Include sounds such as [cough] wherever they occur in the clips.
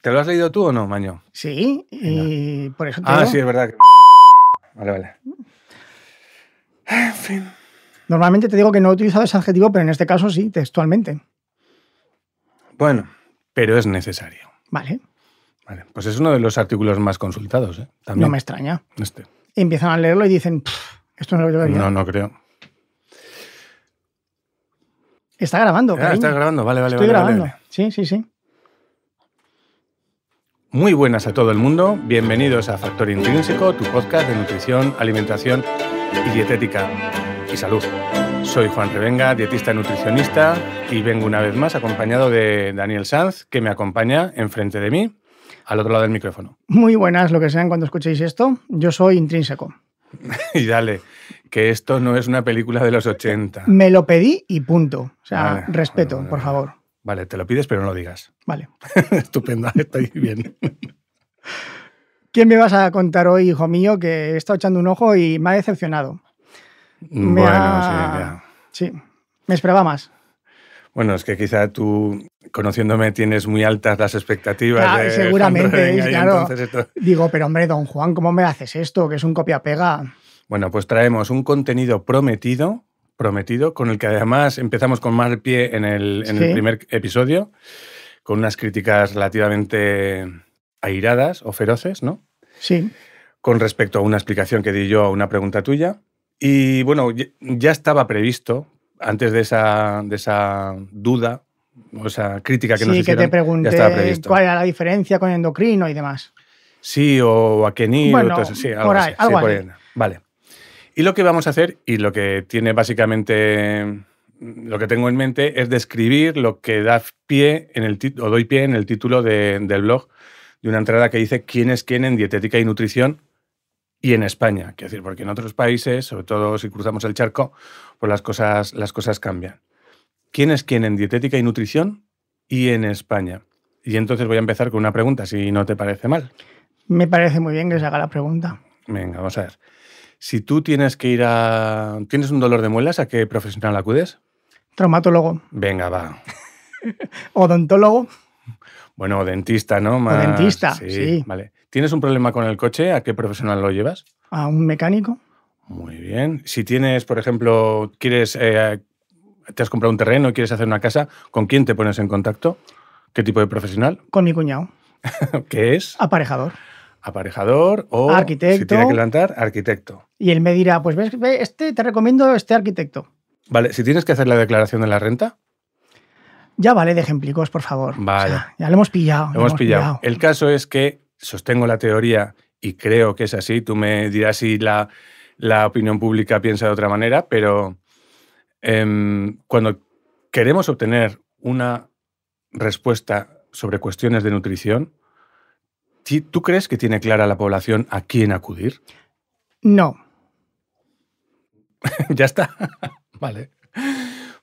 ¿Te lo has leído tú o no, Maño? Sí, y por eso te Ah, digo, sí, es verdad. que- Vale, vale. En fin. Normalmente te digo que no he utilizado ese adjetivo, pero en este caso sí, textualmente. Bueno, pero es necesario. Vale, Vale, pues es uno de los artículos más consultados, ¿eh? También. no me extraña. Este. Y empiezan a leerlo y dicen, "Pff, esto no lo yo No, no creo. Está grabando, Ah, estás grabando, vale, vale, Estoy vale, vale, grabando. vale. Sí, sí, sí. Muy buenas a todo el mundo, bienvenidos a Factor Intrínseco, tu podcast de nutrición, alimentación y dietética y salud. Soy Juan Revenga, dietista nutricionista, y vengo una vez más acompañado de Daniel Sanz, que me acompaña enfrente de mí, al otro lado del micrófono. Muy buenas lo que sean cuando escuchéis esto. Yo soy intrínseco. [laughs] Y dale, que esto no es una película de los 80. Me lo pedí y punto. O sea, Vale, respeto, por favor. Vale, te lo pides, pero no lo digas. [laughs] Vale. Estupendo, estoy bien. ¿Qué me vas a contar hoy, hijo mío? Que he estado echando un ojo y me ha decepcionado. Me Bueno, ha- sí, ya. Sí, me esperaba más. Bueno, es que quizá tú, conociéndome, tienes muy altas las expectativas. De seguramente, claro. esto- Digo, pero hombre, don Juan, ¿cómo me haces esto? Que es un copia-pega. Bueno, pues traemos un contenido prometido, prometido, con el que además empezamos con mal pie en el, en el Sí. primer episodio, con unas críticas relativamente airadas o feroces, ¿no? Sí, Con respecto a una explicación que di yo a una pregunta tuya. Y bueno, ya- estaba previsto, antes de esa, de esa duda, o esa crítica que nos sí, que hicieron, te pregunté ya estaba previsto. cuál era la diferencia con endocrino y demás. Sí, o a Kenny, Bueno, o todo eso, sí, algo por ahí, así, sí, algo por ahí. Vale. Y lo que vamos a hacer, y lo que tiene básicamente, lo que tengo en mente, es describir lo que da pie en el o doy pie en el título de- del blog de una entrada que dice quién es quién en dietética y nutrición y en España. Quiero decir, porque en otros países, sobre todo si cruzamos el charco, pues las cosas, las cosas cambian. ¿Quién es quién en dietética y nutrición y en España? Y entonces voy a empezar con una pregunta, si no te parece mal. Me parece muy bien que se haga la pregunta. Venga, vamos a ver. Si tú tienes que ir a... ¿Tienes un dolor de muelas? ¿A qué profesional acudes? Traumatólogo, Venga, va. [laughs] odontólogo, Bueno, dentista, ¿no? Más- dentista, sí. Vale. ¿Tienes un problema con el coche? ¿A qué profesional lo llevas? a un mecánico, Muy bien. Si tienes, por ejemplo, quieres... eh, te has comprado un terreno y quieres hacer una casa, ¿con quién te pones en contacto? ¿Qué tipo de profesional? con mi cuñado, [laughs] ¿Qué es? aparejador. Aparejador o... Si tiene que levantar, arquitecto. Y él me dirá, pues ves, ve, este te recomiendo este arquitecto. Vale, si tienes que hacer la declaración de la renta, Ya vale de ejemplicos, por favor. Vale. O sea, ya lo hemos pillado. Lo hemos pillado. El caso es que sostengo la teoría y creo que es así. Tú me dirás si la, la opinión pública piensa de otra manera, pero em, cuando queremos obtener una respuesta sobre cuestiones de nutrición, ¿ti- ¿tú crees que tiene clara la población a quién acudir? No, [laughs] ya está. vale.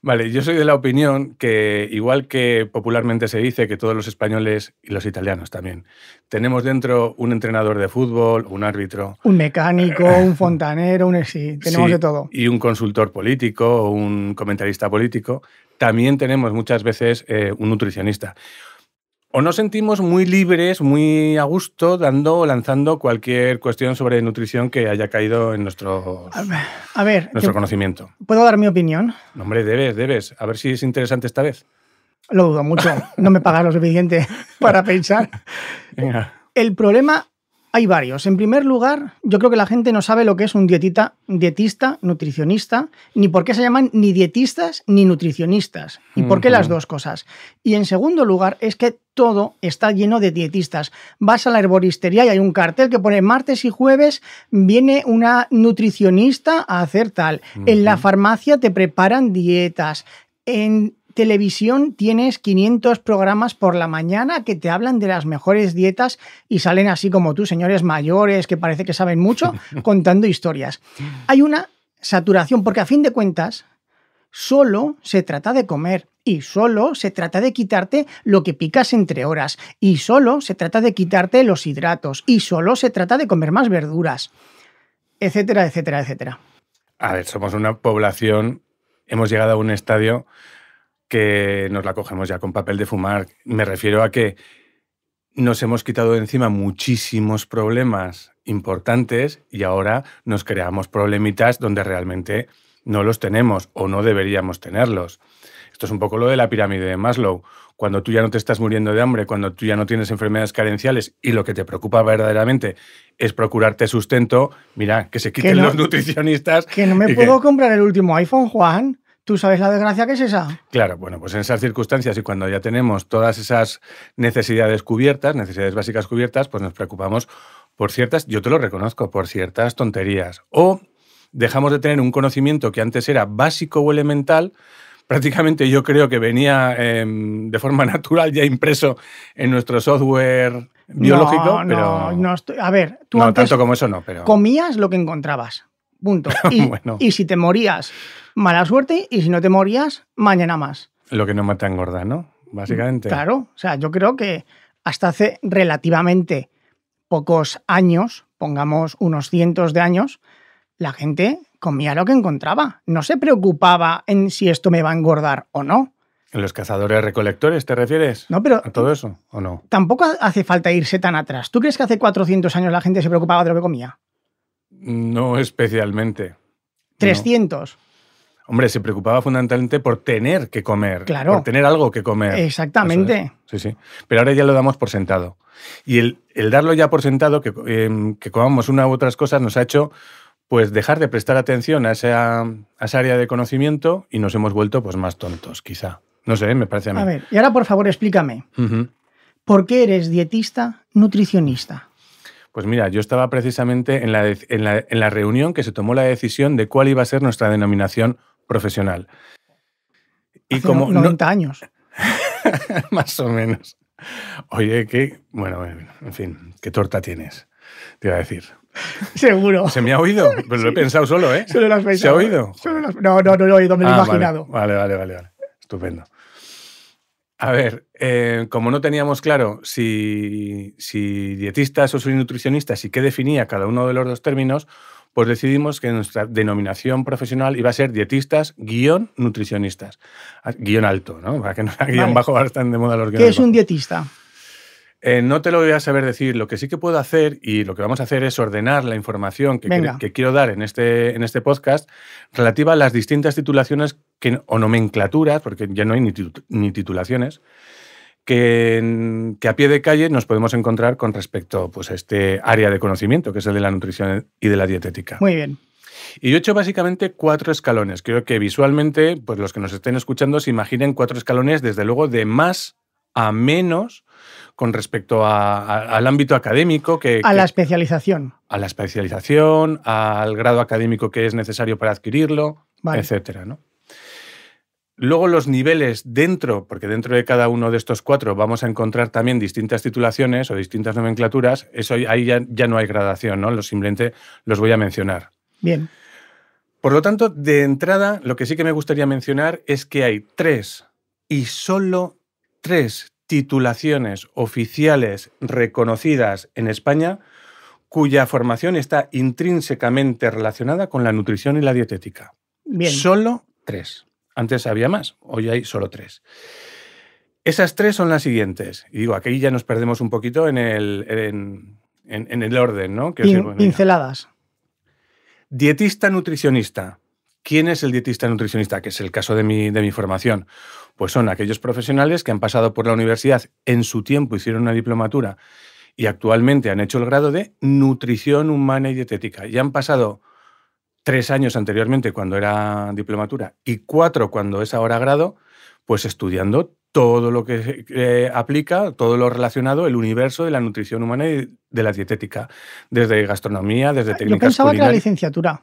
Vale, yo soy de la opinión que, igual que popularmente se dice que todos los españoles y los italianos también, tenemos dentro un entrenador de fútbol, un árbitro. un mecánico, un [laughs] fontanero, un... Sí, tenemos sí, de todo. Y un consultor político o un comentarista político. También tenemos muchas veces eh, un nutricionista. O nos sentimos muy libres, muy a gusto, dando, lanzando cualquier cuestión sobre nutrición que haya caído en nuestro, A ver, nuestro conocimiento. ¿puedo dar mi opinión? No, hombre, debes, debes. A ver si es interesante esta vez. Lo dudo mucho. No me pagas lo suficiente [laughs] para [laughs] pensar. Venga. El problema, hay varios. En primer lugar, yo creo que la gente no sabe lo que es un dietita, dietista, nutricionista, ni por qué se llaman ni dietistas ni nutricionistas, y por qué las dos cosas. Y en segundo lugar, es que todo está lleno de dietistas. Vas a la herboristería y hay un cartel que pone martes y jueves viene una nutricionista a hacer tal. En la farmacia te preparan dietas. En televisión tienes 500 programas por la mañana que te hablan de las mejores dietas y salen así como tú, señores mayores que parece que saben mucho, [laughs] contando historias. Hay una saturación porque a fin de cuentas solo se trata de comer y solo se trata de quitarte lo que picas entre horas y solo se trata de quitarte los hidratos y solo se trata de comer más verduras, etcétera, etcétera, etcétera. A ver, somos una población, hemos llegado a un estadio que nos la cogemos ya con papel de fumar. Me refiero a que nos hemos quitado de encima muchísimos problemas importantes y ahora nos creamos problemitas donde realmente no los tenemos o no deberíamos tenerlos. Esto es un poco lo de la pirámide de Maslow. Cuando tú ya no te estás muriendo de hambre, cuando tú ya no tienes enfermedades carenciales y lo que te preocupa verdaderamente es procurarte sustento, mira, que se quiten los nutricionistas. Que no me puedo comprar el último iPhone, Juan. ¿Tú sabes la desgracia que es esa? Claro, bueno, pues en esas circunstancias y cuando ya tenemos todas esas necesidades cubiertas, necesidades básicas cubiertas, pues nos preocupamos por ciertas, yo te lo reconozco, por ciertas tonterías. O dejamos de tener un conocimiento que antes era básico o elemental, prácticamente yo creo que venía em, de forma [laughs] natural ya impreso en nuestro software biológico. No, pero... no, estoy, a ver, tú no, antes tanto como eso no, pero... comías lo que encontrabas. Punto. [laughs] Y, Bueno. y si te morías, mala suerte. Y si no te morías, mañana más. Lo que no mata engorda, ¿no? Básicamente. Claro. O sea, yo creo que hasta hace relativamente pocos años, pongamos unos cientos de años, la gente comía lo que encontraba. No se preocupaba en si esto me va a engordar o no. ¿En los cazadores recolectores te refieres? No, pero ¿A todo eso o no? tampoco hace falta irse tan atrás. ¿Tú crees que hace 400 años la gente se preocupaba de lo que comía? No especialmente. 300. Hombre, se preocupaba fundamentalmente por tener que comer. Claro. Por tener algo que comer. Exactamente. Es. Sí, sí. Pero ahora ya lo damos por sentado. Y el, el darlo ya por sentado, que, eh, que comamos una u otras cosas, nos ha hecho pues dejar de prestar atención a esa, a esa área de conocimiento y nos hemos vuelto pues más tontos, quizá. No sé, me parece a mí. A ver, y ahora por favor explícame. ¿por qué eres dietista nutricionista? Pues mira, yo estaba precisamente en la, de- en, la, en la reunión que se tomó la decisión de cuál iba a ser nuestra denominación profesional. Y Hace como no- no- 90 años. [laughs] más o menos. Oye, qué, bueno, en fin, qué torta tienes, te iba a decir. Seguro. ¿Se me ha oído? [laughs] Pero lo he pensado solo, ¿eh? Solo lo has ¿Se ha oído? Solo No, no, no lo he oído, me lo he Ah, imaginado. Vale, vale, vale, vale. Estupendo. A ver, eh, como no teníamos claro si, si dietistas o nutricionistas y qué definía cada uno de los dos términos, pues decidimos que nuestra denominación profesional iba a ser dietistas guion nutricionistas. Ah, Guión alto, ¿no? Para que no sea guion Vale. bajo, ahora están de moda los ¿Qué guiones es un dietista? Eh, no te lo voy a saber decir. Lo que sí que puedo hacer y lo que vamos a hacer es ordenar la información que, quiero dar en este, en este podcast relativa a las distintas titulaciones que, o nomenclaturas, porque ya no hay ni, titu- ni titulaciones, que, a pie de calle nos podemos encontrar con respecto pues, a este área de conocimiento, que es el de la nutrición y de la dietética. Muy bien. Y yo he hecho básicamente cuatro escalones. Creo que visualmente, pues los que nos estén escuchando se imaginen cuatro escalones, desde luego, de más a menos con respecto a- a- al ámbito académico, que, A que- la especialización. a la especialización, al grado académico que es necesario para adquirirlo, Vale. etcétera, ¿no? Luego los niveles dentro, porque dentro de cada uno de estos cuatro vamos a encontrar también distintas titulaciones o distintas nomenclaturas, eso ahí ya, ya no hay gradación, ¿no? Los simplemente los voy a mencionar. Bien. Por lo tanto, de entrada, lo que sí que me gustaría mencionar es que hay tres y solo tres titulaciones oficiales reconocidas en España cuya formación está intrínsecamente relacionada con la nutrición y la dietética. Bien. Solo tres. Antes había más, hoy hay solo tres. Esas tres son las siguientes. Y digo, aquí ya nos perdemos un poquito en el, en, en- en el orden, ¿no? Quiero Pin- decir, bueno, mira. pinceladas. Dietista nutricionista. ¿Quién es el dietista nutricionista? Que es el caso de mi, de mi formación. Pues son aquellos profesionales que han pasado por la universidad en su tiempo, hicieron una diplomatura y actualmente han hecho el grado de nutrición humana y dietética. Y han pasado tres años anteriormente cuando era diplomatura y cuatro cuando es ahora grado, pues estudiando todo lo que eh, aplica, todo lo relacionado, el universo de la nutrición humana y de la dietética, desde gastronomía, desde Yo técnicas pensaba que la culinarias. licenciatura.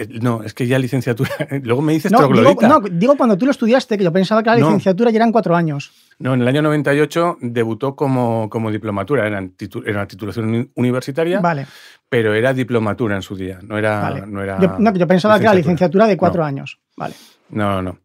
Eh, No, es que ya licenciatura. [laughs] Luego me dices No digo, troglodita. no, digo cuando tú lo estudiaste, que yo pensaba que la No. licenciatura ya eran cuatro años. No, en el año 98 debutó como, como diplomatura. Era, titu- era una titulación uni- universitaria, Vale. pero era diplomatura en su día. No era. Vale. No, era Yo, no, yo pensaba que era licenciatura de cuatro No. años. Vale. No, no.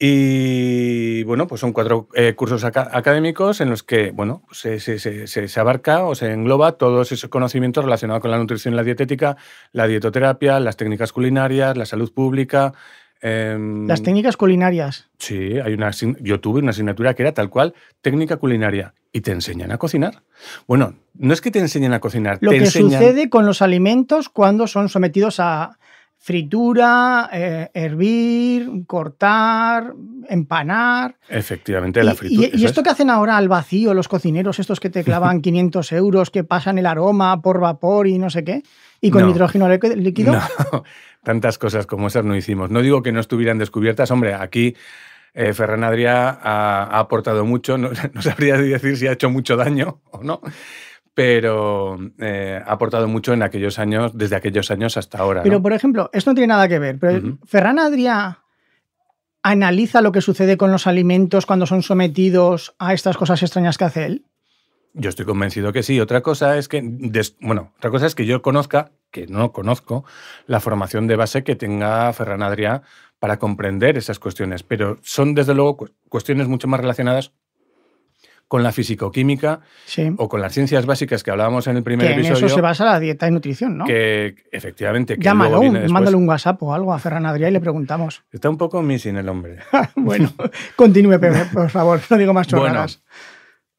Y bueno, pues son cuatro eh, cursos aca- académicos en los que, bueno, se, se- se- se- se abarca o se engloba todos esos conocimientos relacionados con la nutrición y la dietética, la dietoterapia, las técnicas culinarias, la salud pública, Em, Las técnicas culinarias. Sí, hay una, yo tuve una asignatura que era tal cual, técnica culinaria, y te enseñan a cocinar. Bueno, no es que te enseñen a cocinar, Lo te que enseñan... sucede con los alimentos cuando son sometidos a fritura, eh, hervir, cortar, empanar. Efectivamente, la fritura. y, y esto que hacen ahora al vacío los cocineros, estos que te clavan [laughs] 500 euros, que pasan el aroma por vapor y no sé qué, y con No. nitrógeno líqui- líquido. No, [laughs] tantas cosas como esas no hicimos. No digo que no estuvieran descubiertas, hombre, aquí eh, Ferran Adrià ha, ha aportado mucho, no, [laughs] no sabría decir si ha hecho mucho daño o no, pero eh, ha aportado mucho en aquellos años, desde aquellos años hasta ahora. Pero, ¿no? por ejemplo, esto no tiene nada que ver, pero Ujú. Ferran Adrià analiza lo que sucede con los alimentos cuando son sometidos a estas cosas extrañas que hace él. Yo estoy convencido que sí. Otra cosa es que, des- bueno, otra cosa es que yo conozca, que no conozco, la formación de base que tenga Ferran Adrià para comprender esas cuestiones, pero son desde luego cu- cuestiones mucho más relacionadas con la fisicoquímica Sí. o con las ciencias básicas que hablábamos en el primer que en episodio. eso se basa la dieta y nutrición, ¿no? Que efectivamente. Que Llámalo, mándale un WhatsApp o algo a Ferran Adrià y le preguntamos. Está un poco missing el hombre. [laughs] bueno, continúe, Pepe, por favor, no digo más chorradas.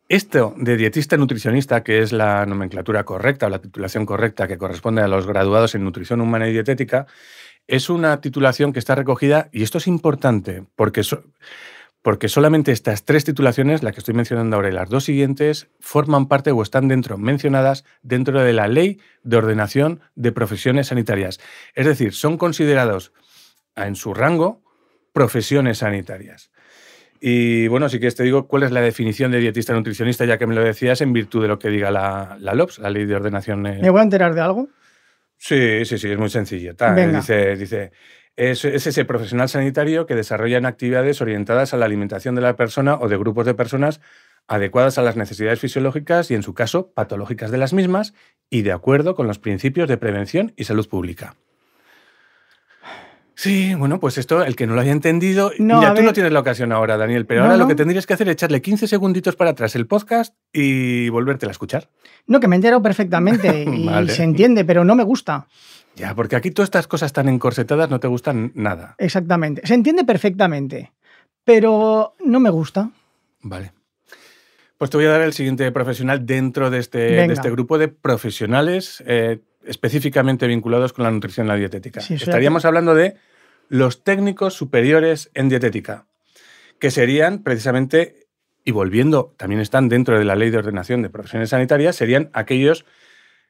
Esto de dietista nutricionista, que es la nomenclatura correcta o la titulación correcta que corresponde a los graduados en nutrición humana y dietética, es una titulación que está recogida, y esto es importante, porque, so- porque solamente estas tres titulaciones, la que estoy mencionando ahora y las dos siguientes, forman parte o están dentro, mencionadas dentro de la Ley de Ordenación de Profesiones Sanitarias. Es decir, son considerados en su rango profesiones sanitarias. Y bueno, sí que te digo cuál es la definición de dietista nutricionista, ya que me lo decías, en virtud de lo que diga la, la LOPS, la Ley de Ordenación. eh, ¿Me voy a enterar de algo? Sí, sí, sí, es muy sencillita. Venga. Dice, dice es, es ese profesional sanitario que desarrolla actividades orientadas a la alimentación de la persona o de grupos de personas adecuadas a las necesidades fisiológicas y, en su caso, patológicas de las mismas y de acuerdo con los principios de prevención y salud pública. Sí, bueno, pues esto, el que no lo haya entendido, No, mira, tú no tienes la ocasión ahora, Daniel, pero No, ahora lo que tendrías que hacer es echarle 15 segunditos para atrás el podcast y volvértela a escuchar. No, que me he enterado perfectamente [laughs] y Vale. se entiende, pero no me gusta. Ya, porque aquí todas estas cosas tan encorsetadas no te gustan nada. Exactamente. Se entiende perfectamente, pero no me gusta. Vale. Pues te voy a dar el siguiente profesional dentro de este, de este grupo de profesionales eh, específicamente vinculados con la nutrición y la dietética. Sí, Estaríamos hablando de los técnicos superiores en dietética, que serían precisamente, y volviendo, también están dentro de la ley de ordenación de profesiones sanitarias, serían aquellos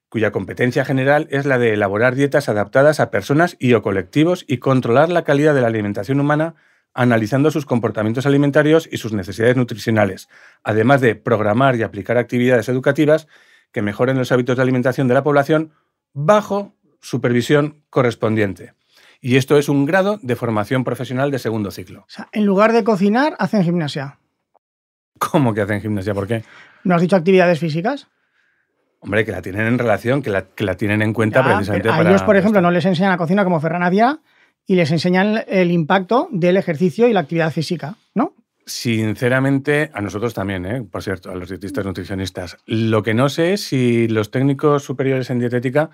cuya competencia general es la de elaborar dietas adaptadas a personas y o colectivos y controlar la calidad de la alimentación humana analizando sus comportamientos alimentarios y sus necesidades nutricionales, además de programar y aplicar actividades educativas que mejoren los hábitos de alimentación de la población bajo supervisión correspondiente. Y esto es un grado de formación profesional de segundo ciclo. O sea, en lugar de cocinar, hacen gimnasia. ¿Cómo que hacen gimnasia? ¿Por qué? ¿No has dicho actividades físicas? Hombre, que la tienen en relación, que la, que la tienen en cuenta Ya, precisamente a para... ellos, por ejemplo, no les enseñan a cocinar como Ferran Adrià y les enseñan el impacto del ejercicio y la actividad física, ¿no? Sinceramente, a nosotros también, ¿eh? por cierto, a los dietistas nutricionistas. Lo que no sé es si los técnicos superiores en dietética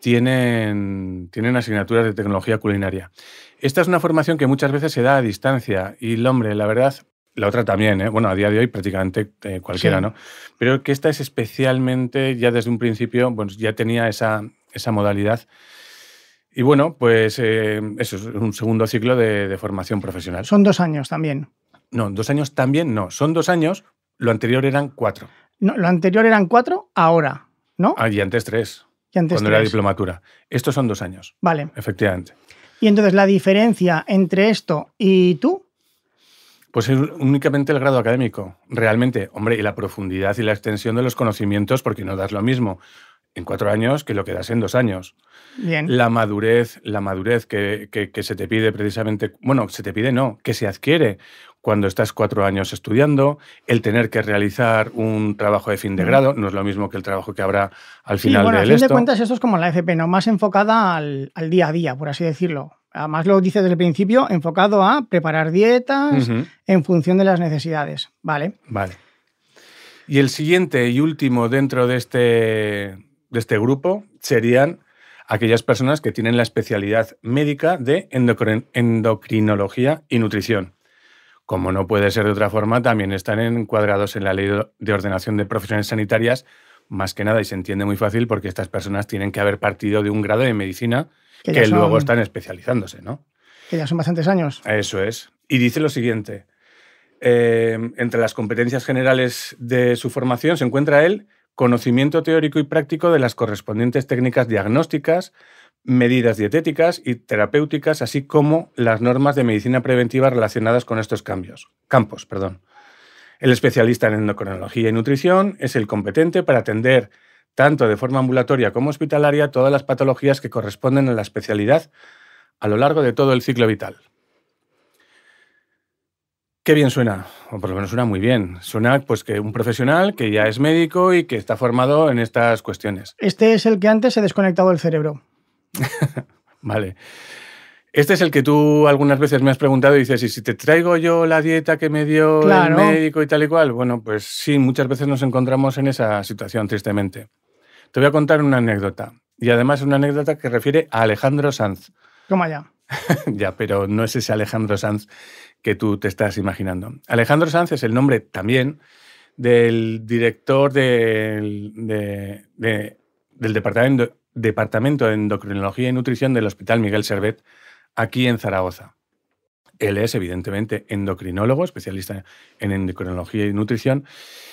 tienen, tienen asignaturas de tecnología culinaria. Esta es una formación que muchas veces se da a distancia y, el hombre, la verdad, la otra también, ¿eh? bueno, a día de hoy prácticamente eh, cualquiera, Sí. ¿no? Pero que esta es especialmente, ya desde un principio, bueno, ya tenía esa, esa modalidad. Y bueno, pues eh, eso es un segundo ciclo de, de formación profesional. Son dos años también. No, dos años también no. Son dos años, lo anterior eran cuatro. No, lo anterior eran cuatro, ahora, ¿no? Ah, y antes tres, y antes cuando era diplomatura. Estos son dos años, Vale. efectivamente. Y entonces la diferencia entre esto y tú, Pues es únicamente el grado académico, realmente. Hombre, y la profundidad y la extensión de los conocimientos, porque no das lo mismo en cuatro años que lo que das en dos años. bien. La madurez, la madurez que, que- que se te pide precisamente, bueno, se te pide no, que se adquiere cuando estás cuatro años estudiando, el tener que realizar un trabajo de fin de grado, no es lo mismo que el trabajo que habrá al Sí, final bueno, a del fin de esto. cuentas esto es como la FP, ¿no? Más enfocada al, al día a día, por así decirlo. Además lo dices desde el principio, enfocado a preparar dietas en función de las necesidades. Vale. Vale. Y el siguiente y último dentro de este, de este grupo serían aquellas personas que tienen la especialidad médica de endocrinología y nutrición. Como no puede ser de otra forma, también están encuadrados en la ley de ordenación de profesiones sanitarias, más que nada, y se entiende muy fácil porque estas personas tienen que haber partido de un grado de medicina que, luego están especializándose, ¿no? Que ya son bastantes años. Eso es. Y dice lo siguiente. Eh, entre las competencias generales de su formación se encuentra el conocimiento teórico y práctico de las correspondientes técnicas diagnósticas, medidas dietéticas y terapéuticas, así como las normas de medicina preventiva relacionadas con estos cambios, campos. Perdón. El especialista en endocrinología y nutrición es el competente para atender tanto de forma ambulatoria como hospitalaria todas las patologías que corresponden a la especialidad a lo largo de todo el ciclo vital. Qué bien suena, o por lo menos suena muy bien. Suena pues que un profesional que ya es médico y que está formado en estas cuestiones. Este es el que antes se desconectado el cerebro. [laughs] vale. Este es el que tú algunas veces me has preguntado y dices, ¿y si te traigo yo la dieta que me dio el médico y tal y cual? Bueno, pues sí, muchas veces nos encontramos en esa situación, tristemente. Te voy a contar una anécdota. Y además una anécdota que refiere a Alejandro Sanz. Toma ya. [laughs] ya, pero no es ese Alejandro Sanz que tú te estás imaginando. Alejandro Sanz es el nombre también del director del, del departamento, departamento de Endocrinología y Nutrición del Hospital Miguel Servet, aquí en Zaragoza. Él es, evidentemente, endocrinólogo, especialista en endocrinología y nutrición,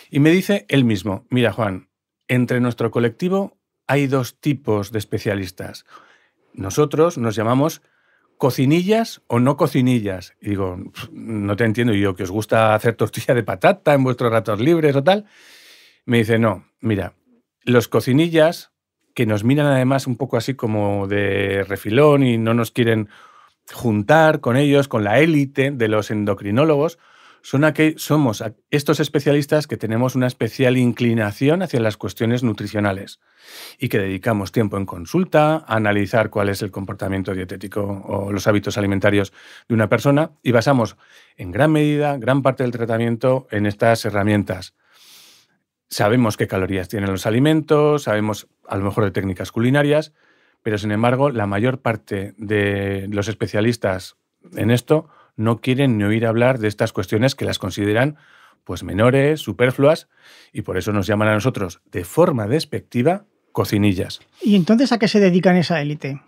y me dice él mismo, mira Juan, entre nuestro colectivo hay dos tipos de especialistas. Nosotros nos llamamos cocinillas o no cocinillas. Y digo, no te entiendo, y yo que os gusta hacer tortilla de patata en vuestros ratos libres o tal. Me dice, no, mira, los cocinillas que nos miran además un poco así como de refilón y no nos quieren juntar con ellos, con la élite de los endocrinólogos, son somos estos especialistas que tenemos una especial inclinación hacia las cuestiones nutricionales y que dedicamos tiempo en consulta a analizar cuál es el comportamiento dietético o los hábitos alimentarios de una persona y basamos en gran medida, gran parte del tratamiento en estas herramientas. Sabemos qué calorías tienen los alimentos, sabemos a lo mejor de técnicas culinarias, pero sin embargo la mayor parte de los especialistas en esto no quieren ni oír hablar de estas cuestiones que las consideran pues menores, superfluas, y por eso nos llaman a nosotros de forma despectiva cocinillas. ¿Y entonces a qué se dedican esa élite?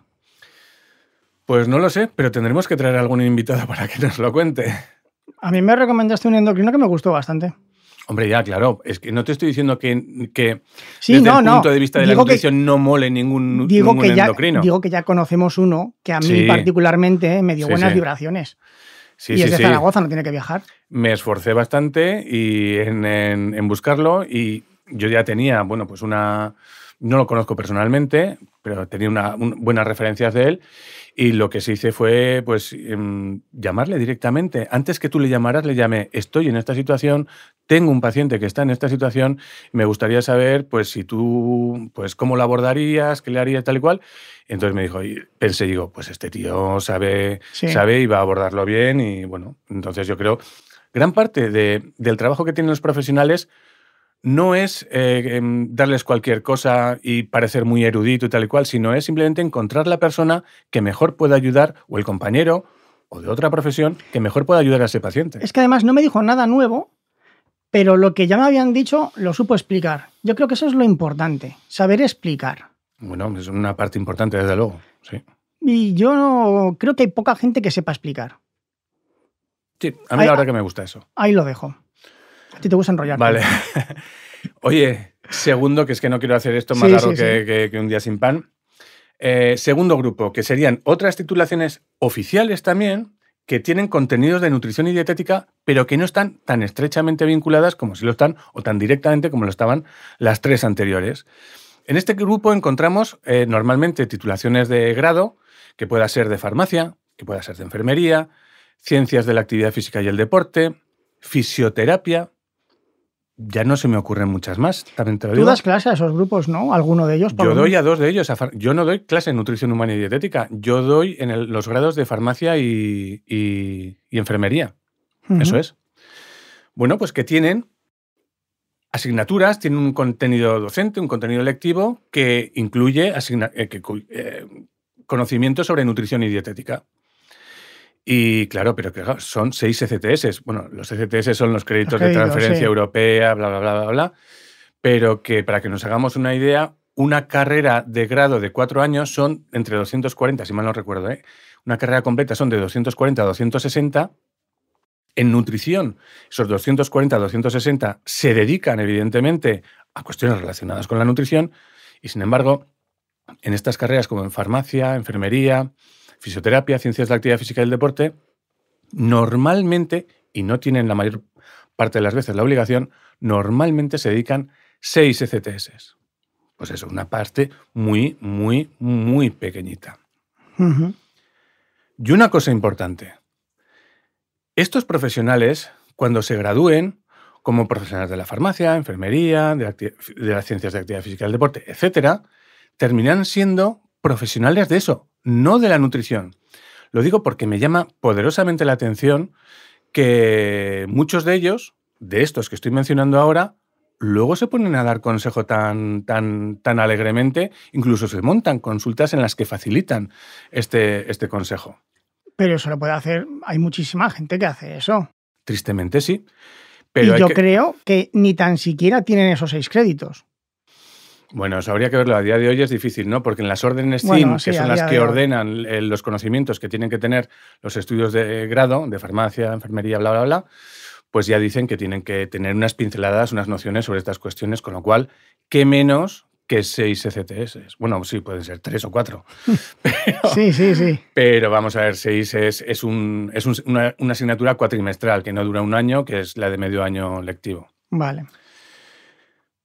Pues no lo sé, pero tendremos que traer a algún invitado para que nos lo cuente. A mí me recomendaste un endocrino que me gustó bastante. Hombre, ya, claro. Es que no te estoy diciendo que, que desde el punto de vista de la nutrición no mole ningún, digo que endocrino. Ya, digo que ya conocemos uno que a mí particularmente me dio buenas vibraciones y es de Zaragoza, no tiene que viajar. Me esforcé bastante y en, buscarlo y yo ya tenía, bueno, pues una... No lo conozco personalmente, pero tenía una, buenas referencias de él y lo que se hice fue, pues, em, llamarle directamente. Antes que tú le llamaras, le llamé, estoy en esta situación, tengo un paciente que está en esta situación, me gustaría saber, pues, si tú, pues, cómo lo abordarías, qué le harías, tal y cual. Entonces me dijo, y pensé, digo, pues este tío sabe, sabe y va a abordarlo bien. Y bueno, entonces yo creo, gran parte del trabajo que tienen los profesionales no es eh, em, darles cualquier cosa y parecer muy erudito y tal y cual, sino es simplemente encontrar la persona que mejor pueda ayudar, o el compañero, o de otra profesión, que mejor pueda ayudar a ese paciente. Es que además no me dijo nada nuevo, pero lo que ya me habían dicho lo supo explicar. Yo creo que eso es lo importante, saber explicar. Bueno, es una parte importante, desde luego, sí. Y yo creo que hay poca gente que sepa explicar. Sí, a mí la verdad que me gusta eso. Ahí lo dejo. A ti te gusta enrollar. Vale. [laughs] Oye, segundo, que es que no quiero hacer esto más largo que, un día sin pan. Eh, segundo grupo, que serían otras titulaciones oficiales también, que tienen contenidos de nutrición y dietética, pero que no están tan estrechamente vinculadas como si lo están, o tan directamente como lo estaban las tres anteriores. En este grupo encontramos eh, normalmente titulaciones de grado, que pueda ser de farmacia, que pueda ser de enfermería, ciencias de la actividad física y el deporte, fisioterapia. Ya no se me ocurren muchas más, también te lo Tú das clase a esos grupos, ¿no? ¿Alguno de ellos? Yo doy a dos de ellos. Yo no doy clase en nutrición humana y dietética. Yo doy en los grados de farmacia y, enfermería. Eso es. Bueno, pues que tienen asignaturas tienen un contenido docente, un contenido lectivo que incluye eh, eh, conocimientos sobre nutrición y dietética. Y claro, pero claro, son seis ECTS. Bueno, los ECTS son los créditos de transferencia europea, bla, bla, bla, bla, bla. Pero que para que nos hagamos una idea, una carrera de grado de cuatro años son entre 240, si mal no recuerdo, ¿eh? una carrera completa son de 240 a 260. En nutrición, esos 240 a 260 se dedican evidentemente a cuestiones relacionadas con la nutrición y sin embargo, en estas carreras como en farmacia, enfermería, fisioterapia, ciencias de la actividad física y el deporte, normalmente, y no tienen la mayor parte de las veces la obligación, normalmente se dedican seis ECTS. Pues eso, una parte muy, muy, muy pequeñita. Y una cosa importante. Estos profesionales, cuando se gradúen, como profesionales de la farmacia, enfermería, de, las ciencias de actividad física y el deporte, etc., terminan siendo profesionales de eso, no de la nutrición. Lo digo porque me llama poderosamente la atención que muchos de ellos, de estos que estoy mencionando ahora, luego se ponen a dar consejo tan, tan, tan alegremente, incluso se montan consultas en las que facilitan este, este consejo. Pero eso lo puede hacer, hay muchísima gente que hace eso. Tristemente sí. Pero y yo creo que ni tan siquiera tienen esos seis créditos. Bueno, eso habría que verlo. A día de hoy es difícil, ¿no? Porque en las órdenes CIN, que son las que ordenan eh, los conocimientos que tienen que tener los estudios de grado, de farmacia, enfermería, bla, bla, bla, pues ya dicen que tienen que tener unas pinceladas, unas nociones sobre estas cuestiones, con lo cual, ¿qué menos que seis ECTS? Bueno, sí, pueden ser tres o cuatro. [laughs] sí, sí, sí. Pero vamos a ver, seis es, es, un, es una, una asignatura cuatrimestral que no dura un año, que es la de medio año lectivo. Vale.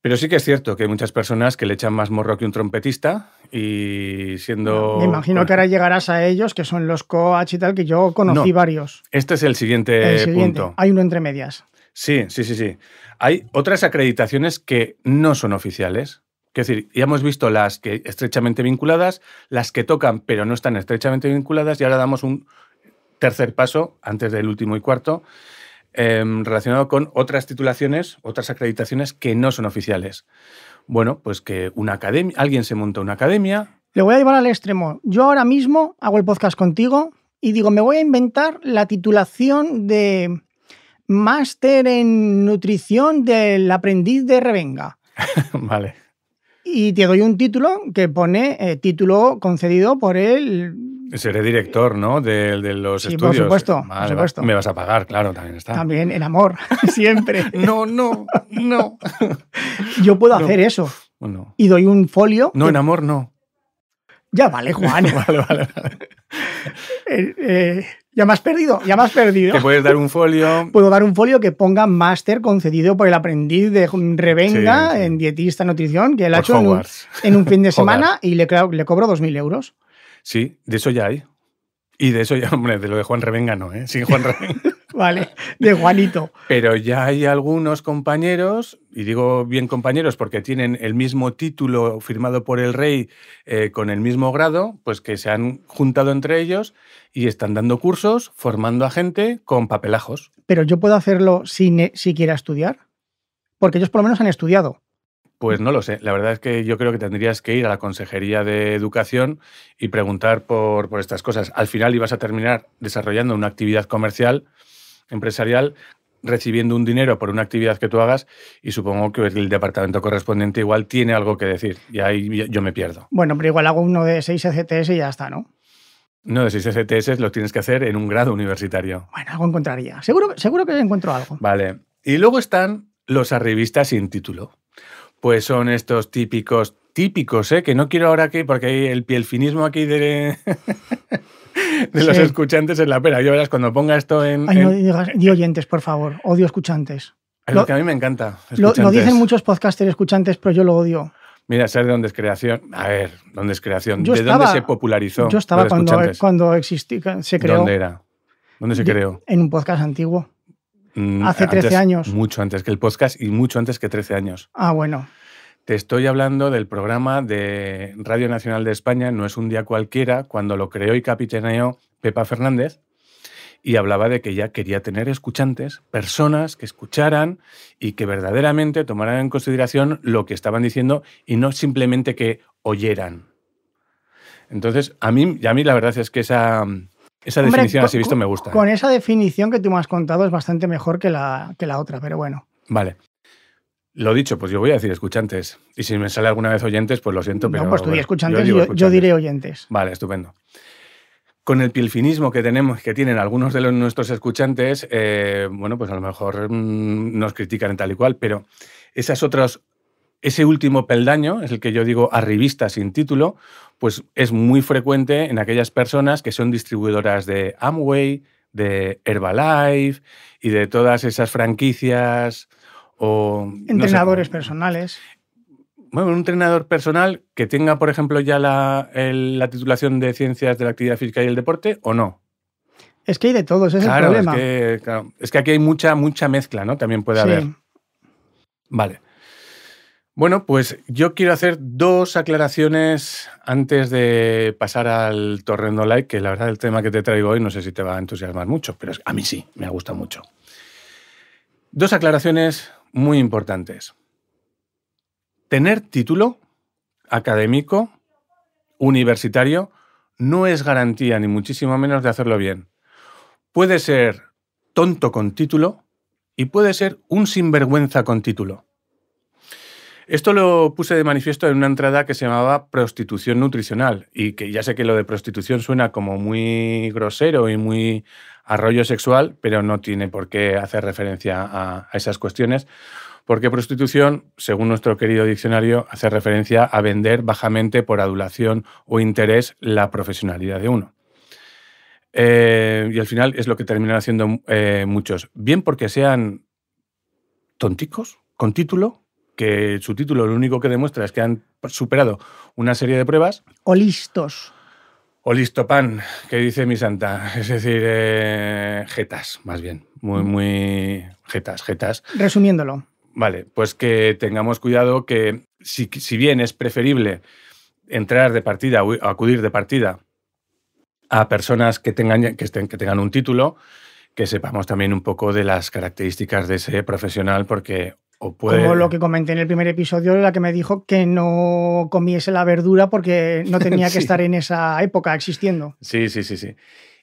Pero sí que es cierto que hay muchas personas que le echan más morro que un trompetista y siendo... Me imagino que ahora llegarás a ellos, que son los coach y tal, que yo conocí varios. Este es el siguiente, punto. Hay uno entre medias. Sí, sí, sí, sí. Hay otras acreditaciones que no son oficiales. Es decir, ya hemos visto las que estrechamente vinculadas, las que tocan pero no están estrechamente vinculadas y ahora damos un tercer paso antes del último y cuarto, Em, relacionado con otras titulaciones, otras acreditaciones que no son oficiales. Bueno, pues que una academia, alguien se monta una academia. Le voy a llevar al extremo. Yo ahora mismo hago el podcast contigo y digo, me voy a inventar la titulación de máster en nutrición del aprendiz de Revenga. [laughs] vale. Y te doy un título que pone eh, título concedido por el Seré director, ¿no? De, de los sí, estudios. Por supuesto, por supuesto. Me vas a pagar, claro, también está. También en amor, [laughs] siempre. [laughs] no, no, no. Yo puedo hacer eso. Bueno. Y doy un folio. No, en amor no. Ya vale, Juan. [laughs] vale, vale, vale. Eh, eh, ya me has perdido, ya me has perdido. Te puedes dar un folio. Puedo dar un folio que ponga máster concedido por el aprendiz de Revenga en dietista nutrición, que él ha hecho en un, en un, fin de semana y le, le cobro 2.000 euros. Sí, de eso ya hay. Y de eso ya, [laughs] hombre, de lo de Juan Revenga no, ¿eh? Sin Juan Revenga. [laughs] vale, de Juanito. Pero ya hay algunos compañeros, y digo bien compañeros porque tienen el mismo título firmado por el rey eh, con el mismo grado, pues que se han juntado entre ellos y están dando cursos, formando a gente con papelajos. Pero yo puedo hacerlo sin siquiera estudiar, porque ellos por lo menos han estudiado. Pues no lo sé. La verdad es que yo creo que tendrías que ir a la Consejería de Educación y preguntar por, por estas cosas. Al final ibas a terminar desarrollando una actividad comercial, empresarial, recibiendo un dinero por una actividad que tú hagas y supongo que el departamento correspondiente igual tiene algo que decir y ahí yo me pierdo. Bueno, pero igual hago uno de 6 ECTS y ya está, ¿no? No, de 6 ECTS lo tienes que hacer en un grado universitario. Bueno, algo encontraría. Seguro, seguro que encuentro algo. Vale. Y luego están los arribistas sin título pues son estos típicos, típicos, ¿eh? que no quiero ahora que, porque hay el pielfinismo aquí de, [laughs] de los escuchantes en la pera. Yo verás, cuando ponga esto en... Ay, no digas, di oyentes, por favor, odio escuchantes. Es lo, que a mí me encanta. Lo, dicen muchos podcasters escuchantes, pero yo lo odio. Mira, ¿sabes de dónde es creación? A ver, ¿dónde es creación? ¿De dónde se popularizó? Yo estaba cuando, cuando existía, se creó. ¿Dónde era? ¿Dónde se creó? En un podcast antiguo. Mm, Hace 13 años. Mucho antes que el podcast y mucho antes que 13 años. Ah, bueno. Te estoy hablando del programa de Radio Nacional de España, no es un día cualquiera, cuando lo creó y capitaneó Pepa Fernández. y hablaba de que ella quería tener escuchantes, personas que escucharan y que verdaderamente tomaran en consideración lo que estaban diciendo y no simplemente que oyeran. Entonces, a mí, a mí la verdad es que esa, esa definición así visto me gusta. Con esa definición que tú me has contado es bastante mejor que la, que la otra, pero bueno. Vale. Lo dicho, pues yo voy a decir escuchantes. Y si me sale alguna vez oyentes, pues lo siento, pero. No, pues tú escuchantes y yo, diré oyentes. Vale, estupendo. Con el pilfinismo que tenemos, que tienen algunos de los, nuestros escuchantes, eh, bueno, pues a lo mejor mm, nos critican en tal y cual, pero esas otras, ese último peldaño, es el que yo digo arribista sin título, pues es muy frecuente en aquellas personas que son distribuidoras de Amway, de Herbalife y de todas esas franquicias o, Entrenadores personales. Bueno, un entrenador personal que tenga, por ejemplo, ya la, titulación de Ciencias de la Actividad Física y el Deporte o no. Es que hay de todo, ese es el problema. Es que, es que aquí hay mucha, mucha mezcla, ¿no? También puede haber. Vale. Bueno, pues yo quiero hacer dos aclaraciones antes de pasar al Torrendo Like, que la verdad el tema que te traigo hoy no sé si te va a entusiasmar mucho, pero a mí sí, me gusta mucho. Dos aclaraciones muy importantes. Tener título académico, universitario, no es garantía, ni muchísimo menos, de hacerlo bien. Puede ser tonto con título y puede ser un sinvergüenza con título. Esto lo puse de manifiesto en una entrada que se llamaba prostitución nutricional y que ya sé que lo de prostitución suena como muy grosero y muy arroyo sexual, pero no tiene por qué hacer referencia a, esas cuestiones, porque prostitución, según nuestro querido diccionario, hace referencia a vender bajamente por adulación o interés la profesionalidad de uno. Eh, y al final es lo que terminan haciendo eh, muchos, bien porque sean tonticos, con título, que su título lo único que demuestra es que han superado una serie de pruebas. O listos. O listo pan, que dice mi santa. Es decir, eh, jetas, más bien. Muy, muy jetas, jetas. Resumiéndolo. Vale, pues que tengamos cuidado que si, bien es preferible entrar de partida o acudir de partida a personas que tengan, que, estén, que tengan un título, que sepamos también un poco de las características de ese profesional, porque como lo que comenté en el primer episodio, la que me dijo que no comiese la verdura porque no [laughs] tenía que estar en esa época existiendo. Sí, sí, sí, sí.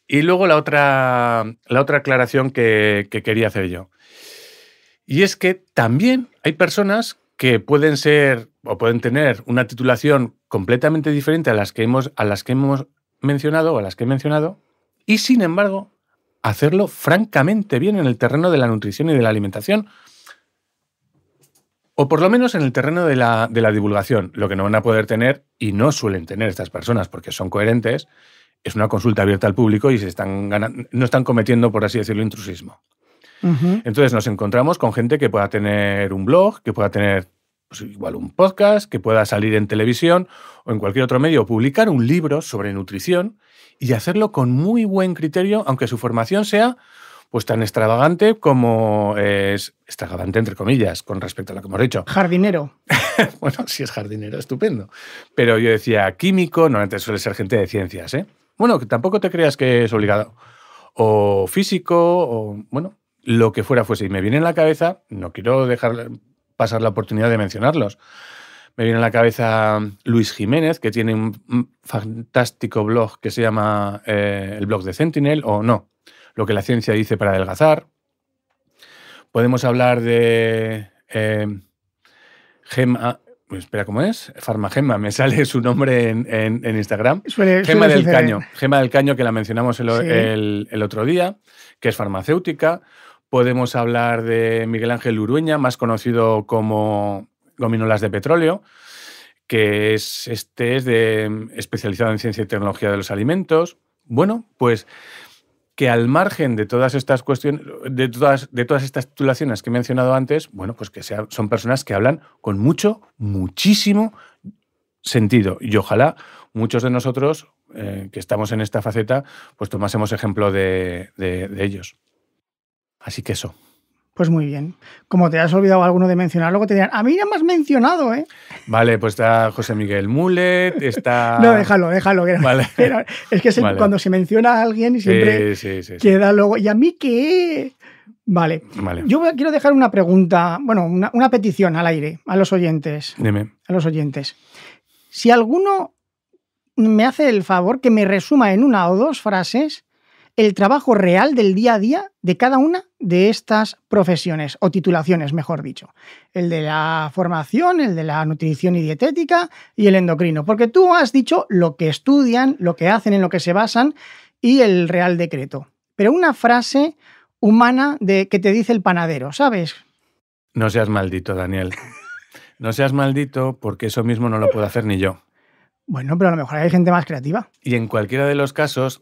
Y luego la otra, la otra aclaración que, quería hacer yo. Y es que también hay personas que pueden ser o pueden tener una titulación completamente diferente a las que hemos, a las que hemos mencionado o a las que he mencionado, y sin embargo, hacerlo francamente bien en el terreno de la nutrición y de la alimentación o por lo menos en el terreno de la, divulgación, lo que no van a poder tener, y no suelen tener estas personas porque son coherentes, es una consulta abierta al público y se están no están cometiendo, por así decirlo, intrusismo. Entonces nos encontramos con gente que pueda tener un blog, que pueda tener pues, igual un podcast, que pueda salir en televisión o en cualquier otro medio, publicar un libro sobre nutrición y hacerlo con muy buen criterio, aunque su formación sea pues tan extravagante como es extravagante entre comillas con respecto a lo que hemos dicho. Jardinero. [laughs] bueno, si es jardinero, estupendo. Pero yo decía químico, normalmente suele ser gente de ciencias, ¿eh? Bueno, que tampoco te creas que es obligado. O físico, o bueno, lo que fuera fuese. Y me viene en la cabeza, no quiero dejar pasar la oportunidad de mencionarlos. Me viene en la cabeza Luis Jiménez, que tiene un fantástico blog que se llama eh, el blog de Sentinel, o no, lo que la ciencia dice para adelgazar. Podemos hablar de eh, Gema, pues espera, ¿cómo es? Farmagema, me [laughs] sale su nombre en, Instagram. Gema del Caño. Gema del Caño, que la mencionamos el, otro día, que es farmacéutica. Podemos hablar de Miguel Ángel Urueña, más conocido como Gominolas de Petróleo, que es, este es de, especializado en ciencia y tecnología de los alimentos. Bueno, pues que al margen de todas estas cuestiones, de todas, de todas estas titulaciones que he mencionado antes, bueno, pues que son personas que hablan con mucho, muchísimo sentido. Y ojalá muchos de nosotros eh, que estamos en esta faceta, pues tomásemos ejemplo de, de ellos. Así que eso. Pues muy bien. Como te has olvidado alguno de mencionar, luego te dirán, a mí ya me has mencionado, ¿eh? Vale, pues está José Miguel Mulet, está... [laughs] No, déjalo, déjalo. Vale. [laughs] pero es que se- Vale. cuando se menciona a alguien y siempre Sí, sí, sí, sí. queda luego, ¿y a mí qué? Vale. Vale. Yo quiero dejar una pregunta, bueno, una, una petición al aire, a los oyentes. Dime. A los oyentes. Si alguno me hace el favor que me resuma en una o dos frases el trabajo real del día a día de cada una de estas profesiones, o titulaciones, mejor dicho. El de la formación, el de la nutrición y dietética y el endocrino. Porque tú has dicho lo que estudian, lo que hacen, en lo que se basan y el real decreto. Pero una frase humana de que te dice el panadero, ¿sabes? No seas maldito, Daniel. No seas maldito porque eso mismo no lo puedo hacer ni yo. Bueno, pero a lo mejor hay gente más creativa. Y en cualquiera de los casos,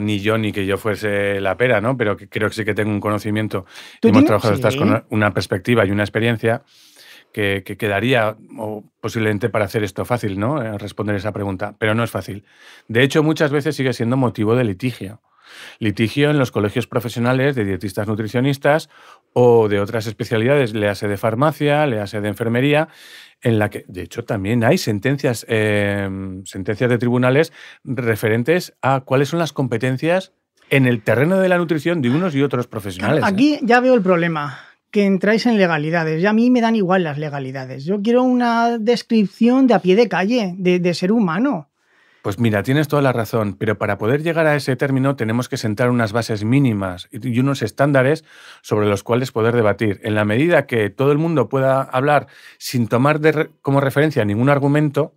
ni yo ni que yo fuese la pera, ¿no? Pero creo que sí que tengo un conocimiento ¿Tú y hemos tienes? trabajado estas Sí. con una perspectiva y una experiencia que, que quedaría o posiblemente para hacer esto fácil, ¿no? Eh, Responder esa pregunta, pero no es fácil. De hecho, muchas veces sigue siendo motivo de litigio. Litigio en los colegios profesionales de dietistas nutricionistas o de otras especialidades, le hace de farmacia, le hace de enfermería, en la que, de hecho, también hay sentencias, eh, sentencias de tribunales referentes a cuáles son las competencias en el terreno de la nutrición de unos y otros profesionales. ¿eh? Aquí ya veo el problema, que entráis en legalidades. Y a mí me dan igual las legalidades. Yo quiero una descripción de a pie de calle, de, de ser humano. Pues mira, tienes toda la razón, pero para poder llegar a ese término tenemos que sentar unas bases mínimas y unos estándares sobre los cuales poder debatir. En la medida que todo el mundo pueda hablar sin tomar de re- como referencia ningún argumento,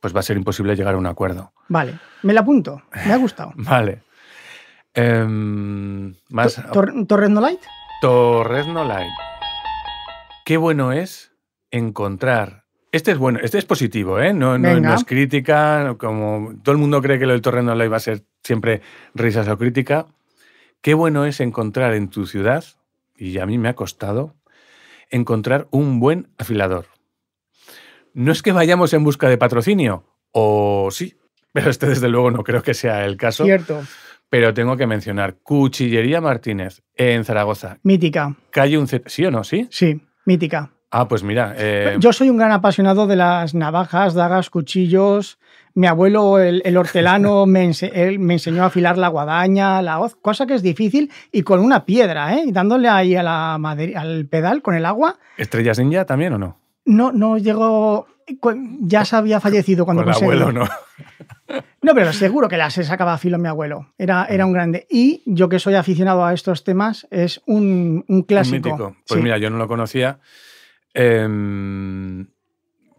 pues va a ser imposible llegar a un acuerdo. Vale, me la apunto. Me ha gustado. [laughs] Vale. Em, más Tor- ¿Torres no light? Torrezno Light. Qué bueno es encontrar. Este es bueno, este es positivo, ¿eh? No, no- no es crítica, como todo el mundo cree que lo del Torrezno Light va a ser siempre risas o crítica. Qué bueno es encontrar en tu ciudad, y a mí me ha costado, encontrar un buen afilador. No es que vayamos en busca de patrocinio, o sí, pero este desde luego no creo que sea el caso. Cierto. Pero tengo que mencionar Cuchillería Martínez en Zaragoza. Mítica. Calle un ¿Sí o no? ¿Sí? Sí, mítica. Ah, pues mira. eh, Yo soy un gran apasionado de las navajas, dagas, cuchillos. Mi abuelo, el, el hortelano, [laughs] me, ense- él me enseñó a afilar la guadaña, la hoz, cosa que es difícil, y con una piedra, ¿eh? Y dándole ahí a la al pedal con el agua. ¿Estrellas Ninja también o no? No, no llegó. Ya se había fallecido cuando Con el conseguí. abuelo no. [laughs] No, pero seguro que las se sacaba a filo mi abuelo. Era, era un grande. Y yo que soy aficionado a estos temas, es un, un clásico. Un mítico. Pues Sí. mira, yo no lo conocía. Em,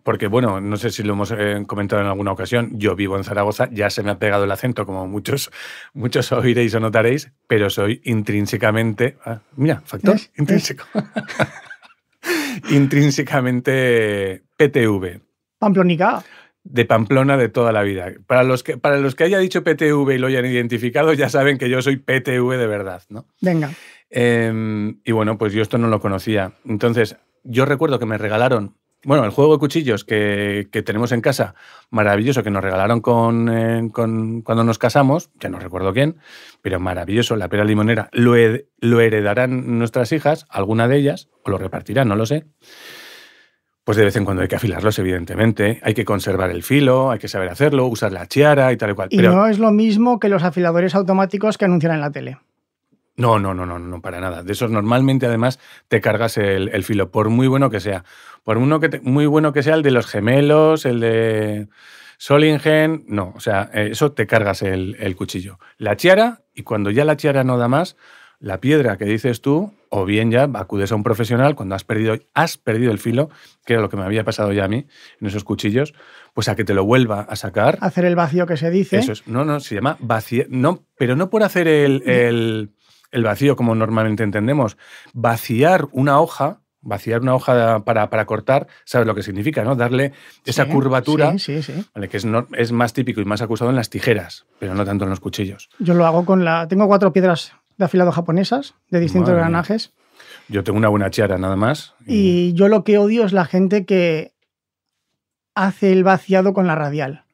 porque, bueno, no sé si lo hemos eh, comentado en alguna ocasión. Yo vivo en Zaragoza, ya se me ha pegado el acento, como muchos, [laughs] muchos oiréis o notaréis, pero soy intrínsecamente. ah, mira, factor intrínseco. [laughs] intrínsecamente PTV. Pamplonica. de Pamplona de toda la vida. Para los que, para los que haya dicho PTV y lo hayan identificado, ya saben que yo soy PTV de verdad, ¿no? Venga. Eh, y bueno, pues yo esto no lo conocía. Entonces, yo recuerdo que me regalaron, bueno, el juego de cuchillos que, que tenemos en casa, maravilloso, que nos regalaron con, eh, con- cuando nos casamos, ya no recuerdo quién, pero maravilloso, la pera limonera. Lo, he- lo heredarán nuestras hijas, alguna de ellas, o lo repartirán, no lo sé. Pues de vez en cuando hay que afilarlos, evidentemente. Hay que conservar el filo, hay que saber hacerlo, usar la chiara y tal y cual. Y Pero no es lo mismo que los afiladores automáticos que anuncian en la tele. No, no, no, no, no, para nada. De esos normalmente además te cargas el, el filo, por muy bueno que sea. Por uno que te- muy bueno que sea el de los gemelos, el de Solingen, no, o sea, eh, eso te cargas el, el cuchillo. La chiara, y cuando ya la chiara no da más, la piedra que dices tú, o bien ya acudes a un profesional cuando has perdido, has perdido el filo, que era lo que me había pasado ya a mí en esos cuchillos, pues a que te lo vuelva a sacar. Hacer el vacío que se dice. Eso es, no, no, se llama vaciar, no, pero no por hacer el, el- el vacío como normalmente entendemos. Vaciar una hoja, vaciar una hoja para, para cortar, ¿sabes lo que significa, no? Darle esa Sí, curvatura, Sí, sí, sí. ¿vale? que es, no- es más típico y más acusado en las tijeras, pero no tanto en los cuchillos. Yo lo hago con la. Tengo cuatro piedras de afilado japonesas de distintos Madre mía. granajes. Yo tengo una buena chiara nada más. Y yo lo que odio es la gente que hace el vaciado con la radial.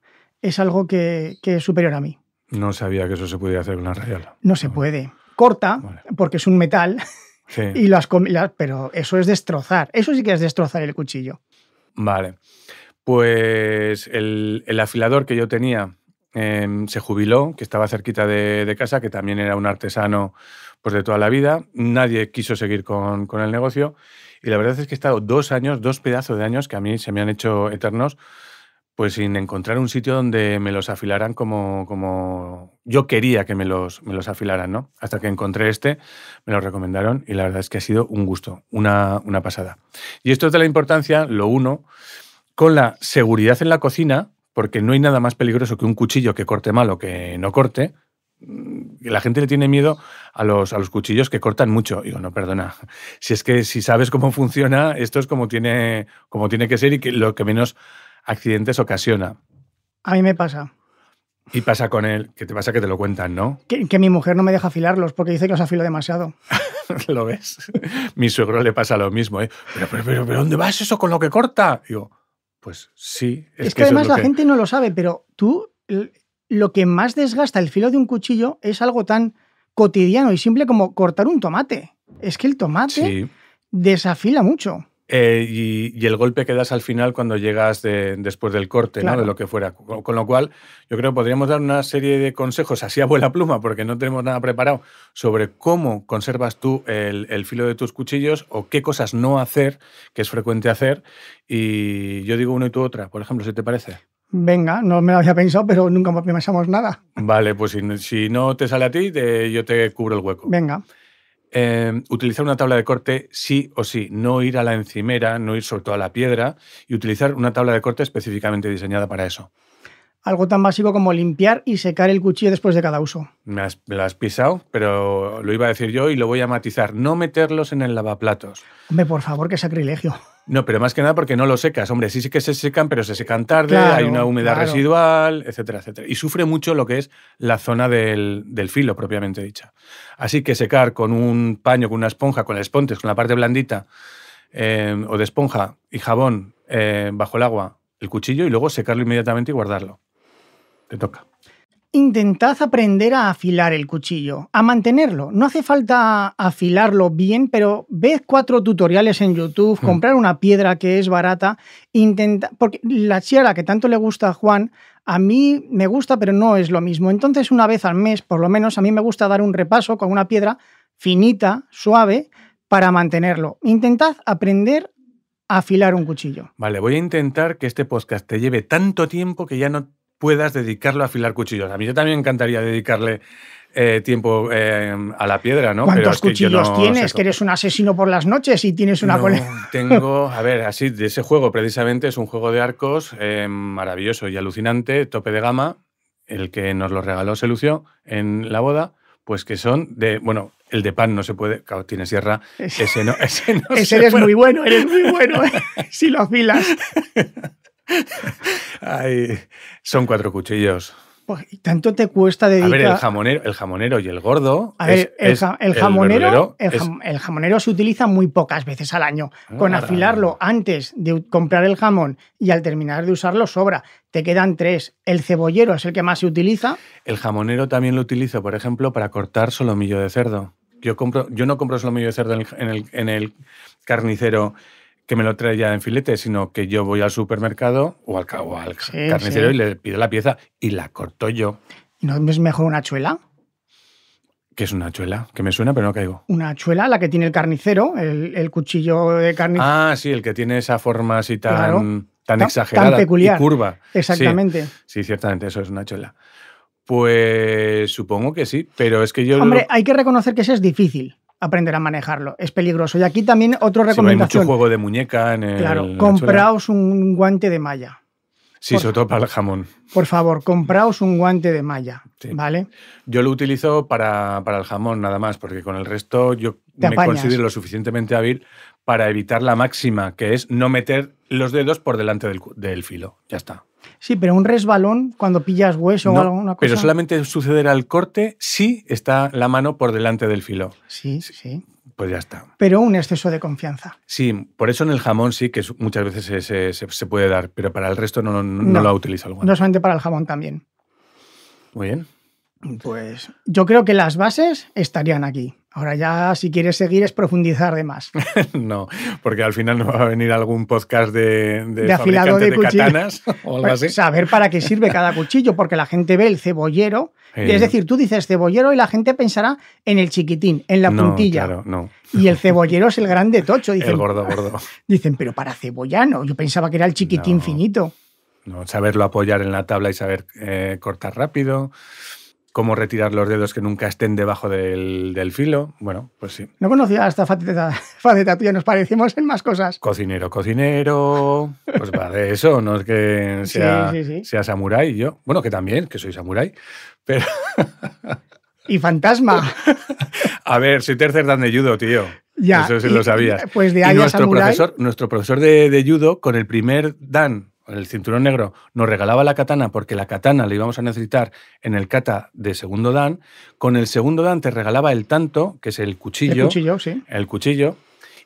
Es algo que, que es superior a mí. no sabía que eso se podía hacer con la radial. No se puede. Corta, Vale. porque es un metal, [laughs] Sí. y las- pero eso es destrozar. Eso sí que es destrozar el cuchillo. Vale. Pues el, el afilador que yo tenía em, se jubiló, que estaba cerquita de, de casa, que también era un artesano pues, de toda la vida. Nadie quiso seguir con, con el negocio. Y la verdad es que he estado dos años, dos pedazos de años que a mí se me han hecho eternos, pues sin encontrar un sitio donde me los afilaran como, como yo quería que me los, me los afilaran, ¿no? Hasta que encontré este, me lo recomendaron y la verdad es que ha sido un gusto, una, una pasada. Y esto es de la importancia, lo uno, con la seguridad en la cocina, porque no hay nada más peligroso que un cuchillo que corte mal o que no corte. Mm, La gente le tiene miedo a los, a los cuchillos que cortan mucho. Digo, no, perdona. Si es que si sabes cómo funciona, esto es como tiene, como tiene que ser y que lo que menos accidentes ocasiona. A mí me pasa. Y pasa con él, que te pasa que te lo cuentan, ¿no? Que, que mi mujer no me deja afilarlos porque dice que los afilo demasiado. [laughs] ¿Lo ves? Mi suegro le pasa lo mismo, ¿eh? Pero, pero, pero, pero ¿dónde vas eso con lo que corta? Digo, pues sí. Es, que, además la que- gente no lo sabe, pero tú lo que más desgasta el filo de un cuchillo es algo tan cotidiano y simple como cortar un tomate. Es que el tomate Sí. desafila mucho. Eh, y, y el golpe que das al final cuando llegas de- después del corte, Claro. ¿no? De lo que fuera. Con, con lo cual, yo creo que podríamos dar una serie de consejos así a vuela pluma, porque no tenemos nada preparado, sobre cómo conservas tú el, el filo de tus cuchillos o qué cosas no hacer, que es frecuente hacer. Y yo digo uno y tú otra, por ejemplo, si te parece. Venga, no me lo había pensado, pero nunca pensamos nada. Vale, pues si, si no te sale a ti, te- yo te cubro el hueco. Venga. Eh, utilizar una tabla de corte sí o sí, no ir a la encimera, no ir sobre todo a la piedra y utilizar una tabla de corte específicamente diseñada para eso. Algo tan básico como limpiar y secar el cuchillo después de cada uso. Me, has- me lo has pisado, pero lo iba a decir yo y lo voy a matizar. No meterlos en el lavaplatos. Hombre, por favor, qué sacrilegio. No, pero más que nada porque no lo secas. Hombre, sí, sí que se secan, pero se secan tarde, Claro, hay una humedad claro. residual, etcétera, etcétera. Y sufre mucho lo que es la zona del, del filo, propiamente dicha. Así que secar con un paño, con una esponja, con el espontes, con la parte blandita, eh, o de esponja y jabón eh, bajo el agua, el cuchillo, y luego secarlo inmediatamente y guardarlo. Te toca. Intentad aprender a afilar el cuchillo, a mantenerlo. No hace falta afilarlo bien, pero ved cuatro tutoriales en YouTube, Hmm. comprar una piedra que es barata, intenta, porque la chiara que tanto le gusta a Juan, a mí me gusta, pero no es lo mismo. Entonces, una vez al mes, por lo menos, a mí me gusta dar un repaso con una piedra finita, suave, para mantenerlo. Intentad aprender a afilar un cuchillo. Vale, voy a intentar que este podcast te lleve tanto tiempo que ya no puedas dedicarlo a afilar cuchillos. A mí yo también me encantaría dedicarle eh, tiempo eh, a la piedra, ¿no? Pero ¿Cuántos es que cuchillos no tienes? Que eres un asesino por las noches y tienes una No, cole- tengo, [laughs] a ver, así, de ese juego precisamente es un juego de arcos eh, maravilloso y alucinante, tope de gama, el que nos lo regaló se lució en la boda, pues que son de, bueno, el de pan no se puede, claro, tiene sierra, [laughs] ese no, ese no Ese se eres puede. muy bueno, eres muy bueno [laughs] si lo afilas. [laughs] Ay, son cuatro cuchillos. Pues, ¿y tanto te cuesta A dedicar. ver, el jamonero, el jamonero y el gordo. A ver, es- el, jamonero, el, es- jam- el jamonero se utiliza muy pocas veces al año. Con Ah. afilarlo antes de comprar el jamón y al terminar de usarlo sobra. Te quedan tres. El cebollero es el que más se utiliza. El jamonero también lo utilizo, por ejemplo, para cortar solomillo de cerdo. Yo, compro, yo no compro solomillo de cerdo en el, en el- en el carnicero que me lo trae ya en filete, sino que yo voy al supermercado o al, ca- o al Sí, carnicero sí. y le pido la pieza y la corto yo, ¿No es mejor una chuela? que es una chuela, que me suena pero no caigo. Una chuela, la que tiene el carnicero, el, el cuchillo de carnicero. Ah, sí, el que tiene esa forma así tan, Claro. tan Tan- exagerada tan peculiar. y curva. Exactamente. Sí, ciertamente, eso es una chuela. Pues supongo que sí, pero es que yo... Hombre, lo- hay que reconocer que ese es difícil aprender a manejarlo. Es peligroso. Y aquí también otra sí, hay mucho recomendación. juego de muñeca en el... claro, compraos un guante de malla. Sí, por sobre todo para el jamón. Por favor, compraos un guante de malla. Sí. ¿Vale? Yo lo utilizo para, para el jamón nada más, porque con el resto yo me considero lo suficientemente hábil para evitar la máxima, que es no meter los dedos por delante del, del filo. Ya está. Sí, pero un resbalón cuando pillas hueso No, o alguna cosa. pero solamente sucederá al corte si está la mano por delante del filo. Sí, sí. Pues ya está. Pero un exceso de confianza. Sí, por eso en el jamón sí que muchas veces se, se- se- se puede dar, pero para el resto no, no, no lo utilizo. el guante. No solamente para el jamón también. Muy bien. Pues yo creo que las bases estarían aquí. Ahora ya, si quieres seguir, es profundizar de más. [laughs] no, porque al final nos va a venir algún podcast de, de, De afilado de katanas [laughs] o algo Pues así. saber para qué sirve cada cuchillo, porque la gente ve el cebollero. Es decir, tú dices cebollero y la gente pensará en el chiquitín, en la no, puntilla. Claro, no. Y el cebollero es el grande tocho. [laughs] Dicen, El gordo, gordo. dicen, pero para cebollano. Yo pensaba que era el chiquitín No. finito. No, saberlo apoyar en la tabla y saber eh, cortar rápido. Cómo retirar los dedos que nunca estén debajo del, del filo. Bueno, pues sí. No conocía esta faceta, [laughs] faceta tuya, nos parecemos en más cosas. Cocinero, cocinero. Pues va de eso, no es que sea, sí, sí. sea samurái yo. Bueno, que también, que soy samurái. Pero, Y fantasma. [laughs] a ver, soy tercer dan de judo, tío. Ya, Eso sí y- lo sabías. pues de y ahí a nuestro samurái. profesor, nuestro profesor de, de judo, con el primer dan, el cinturón negro, nos regalaba la katana porque la katana la íbamos a necesitar en el kata de segundo dan. Con el segundo dan te regalaba el tanto, que es el cuchillo. El cuchillo, sí. el cuchillo.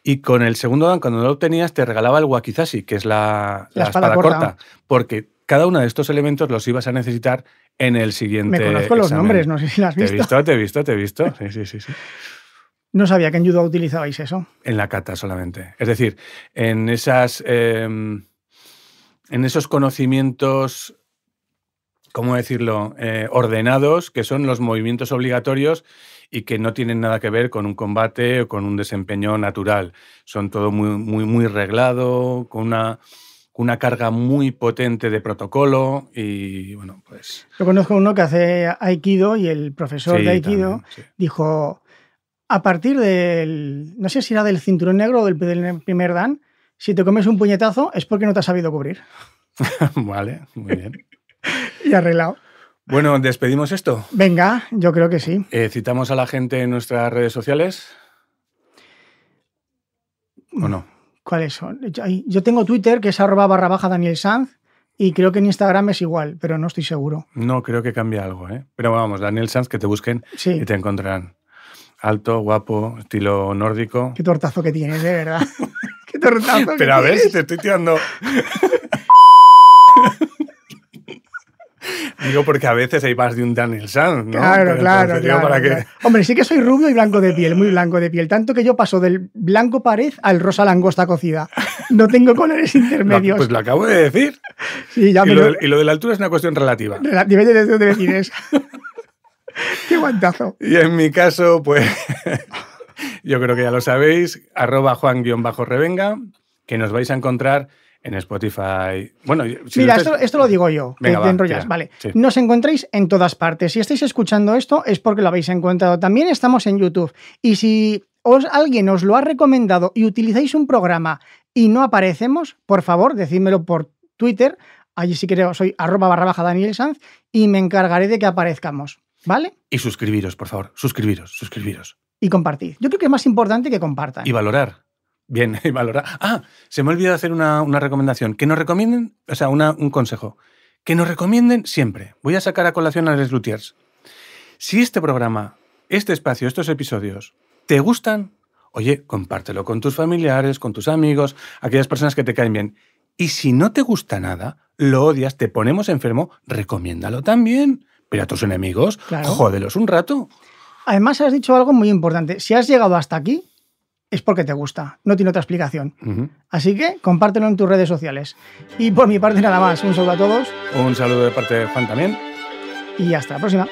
Y con el segundo dan, cuando no lo obtenías, te regalaba el wakizashi, que es la, La la espada espada, corta. corta. Porque cada uno de estos elementos los ibas a necesitar en el siguiente. Me conozco los nombres, no sé si las has Te he visto. visto, te he visto, te he visto. Sí, sí, sí, sí. [laughs] No sabía que en judo utilizabais eso. En la cata solamente. Es decir, en esas. eh, en esos conocimientos. ¿Cómo decirlo? Eh, ordenados, que son los movimientos obligatorios y que no tienen nada que ver con un combate o con un desempeño natural. Son todo muy, muy, muy reglado, con una, una carga muy potente de protocolo y bueno, pues. Yo conozco uno que hace Aikido y el profesor sí, de Aikido también, sí. dijo, a partir del, no sé si era del cinturón negro o del, del primer dan, si te comes un puñetazo es porque no te has sabido cubrir. [laughs] vale, muy bien. [laughs] Y arreglado. Bueno, despedimos esto. Venga, yo creo que sí. Eh, citamos a la gente en nuestras redes sociales. ¿O no? ¿Cuáles son? Yo- tengo Twitter, que es arroba barra baja Daniel Sanz, y creo que en Instagram es igual, pero no estoy seguro. No creo que cambie algo, ¿eh? Pero vamos, Daniel Sanz, que te busquen Sí, y te encontrarán. Alto, guapo, estilo nórdico. qué tortazo que tienes, de verdad. [laughs] tortazo que Pero a ver si te estoy tirando. Digo porque a veces hay más de un Daniel Sanz, ¿no? Claro, Pero claro, claro, que- claro. Hombre, sí que soy rubio y blanco de piel, muy blanco de piel. Tanto que yo paso del blanco pared al rosa langosta cocida. No tengo colores Lo- intermedios. pues lo acabo de decir. sí, ya Y me lo, lo... de, y lo de la altura es una cuestión relativa. De dónde decir eso. [laughs] Qué guantazo. Y en mi caso, pues yo creo que ya lo sabéis, arroba juan-revenga, que nos vais a encontrar en Spotify. Bueno, si Mira, esto, lo digo yo, que Venga, te va, enrollas. tira. Vale. Sí. Nos encontráis en todas partes. Si estáis escuchando esto es porque lo habéis encontrado. También estamos en YouTube. Y si os, alguien os lo ha recomendado y utilizáis un programa y no aparecemos, por favor, decídmelo por Twitter. Allí sí que soy arroba barra baja Daniel Sanz y me encargaré de que aparezcamos. ¿Vale? Y suscribiros, por favor, suscribiros, suscribiros. Y compartid. Yo creo que es más importante que compartan. Y valorar. Bien, [laughs] y valorar. Ah, se me ha olvidado hacer una, una recomendación. Que nos recomienden, o sea, una- un consejo. Que nos recomienden siempre. Voy a sacar a colación a Les Lutiers. Si este programa, este espacio, estos episodios, te gustan, oye, compártelo con tus familiares, con tus amigos, aquellas personas que te caen bien. Y si no te gusta nada, lo odias, te ponemos enfermo, recomiéndalo también. Pero a tus enemigos, Claro. jódelos un rato. Además, has dicho algo muy importante. Si has llegado hasta aquí, es porque te gusta. No tiene otra explicación. Así que compártelo en tus redes sociales. Y por mi parte nada más, un saludo a todos Un saludo de parte de Juan también. y hasta la próxima.